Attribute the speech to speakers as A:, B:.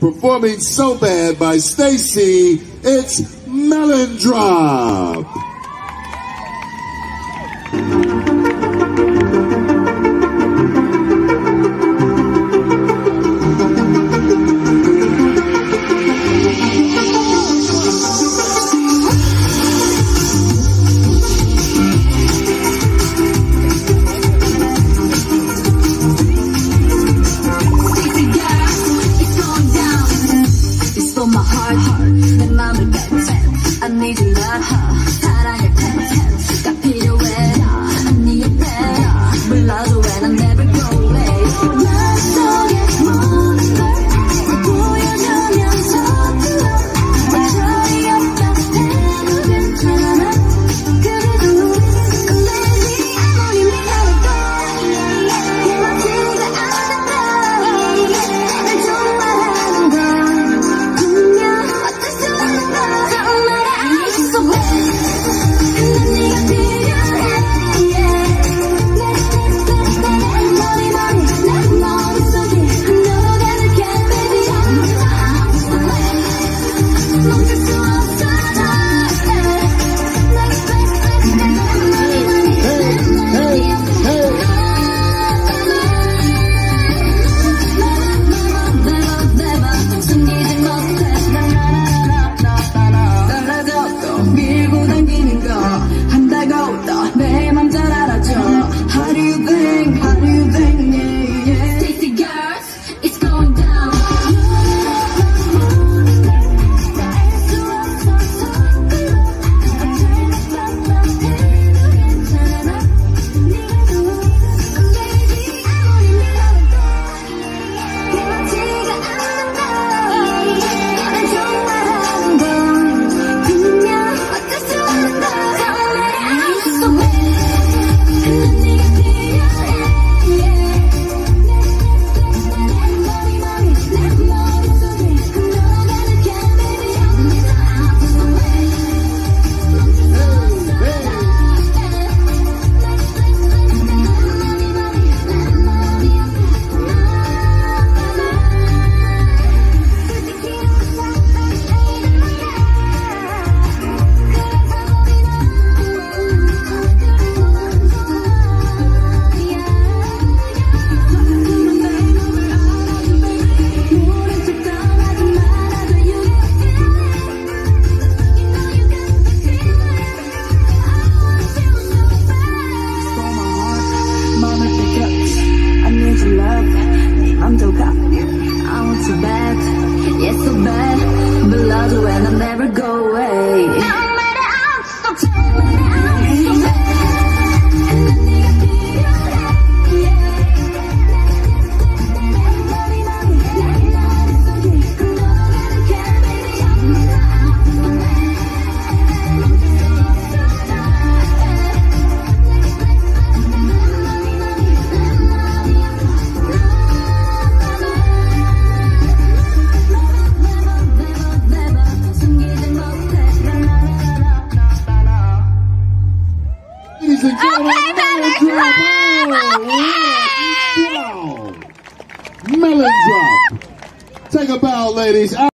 A: performing So Bad by Stacy, it's Melon Drop. 사랑의 팬 melon drop. Take a bow, ladies.